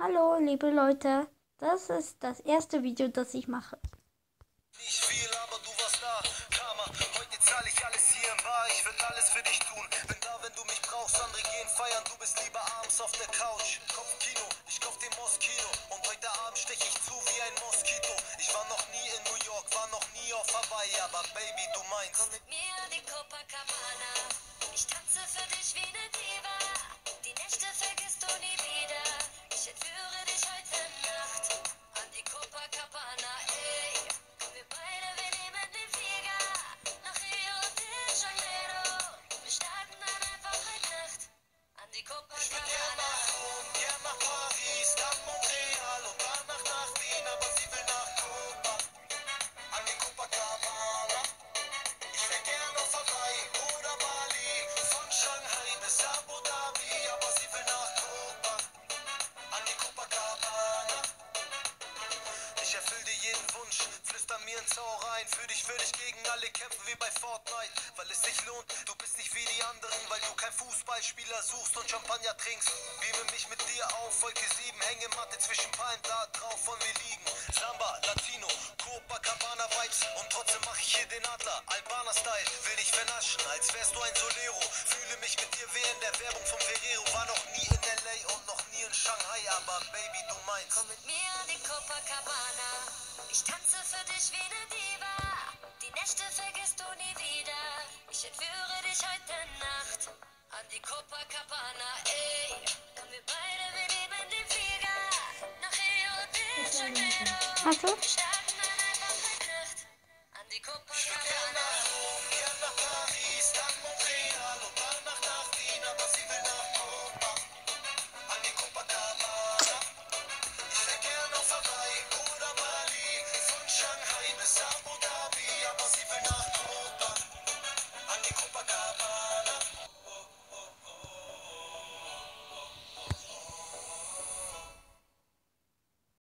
Hallo, liebe Leute. Das ist das erste Video, das ich mache. Nicht viel, aber du warst da. Karma, heute zahle ich alles hier im Bar. Ich will alles für dich tun. Bin da, wenn du mich brauchst. Andere gehen feiern. Du bist lieber abends auf der Couch. Kopfkino, ich kauf dir Moskino. Und heute Abend stech ich zu wie ein Moskito. Ich war noch nie in New York, war noch nie auf Hawaii. Aber Baby, du meinst. Komm mit mir an die Copacabana. Jeden Wunsch, flüster mir ins Ohr rein. Für dich würde ich gegen alle kämpfen wie bei Fortnite, weil es sich lohnt. Du bist nicht wie die anderen, weil du kein Fußballspieler suchst und Champagner trinkst. Beame mich mit dir auf, Wolke 7, Hängematte zwischen Palmen, da drauf wollen wir liegen. Samba, Latino, Copacabana Vibes und trotzdem mach ich hier den Adler. Albaner Style, will dich vernaschen, als wärst du ein Solero. Fühle Hawaii, aber Baby, du meinst. Komm mit mir an den Copacabana. Ich tanze für dich wie eine Diva. Die Nächte vergisst du nie wieder. Ich entführe dich heute Nacht an die Copacabana, ey. Und wir beide, wir nehmen den Flieger nach Rio de Janeiro. Wir starten an einer Nacht an die Copacabana.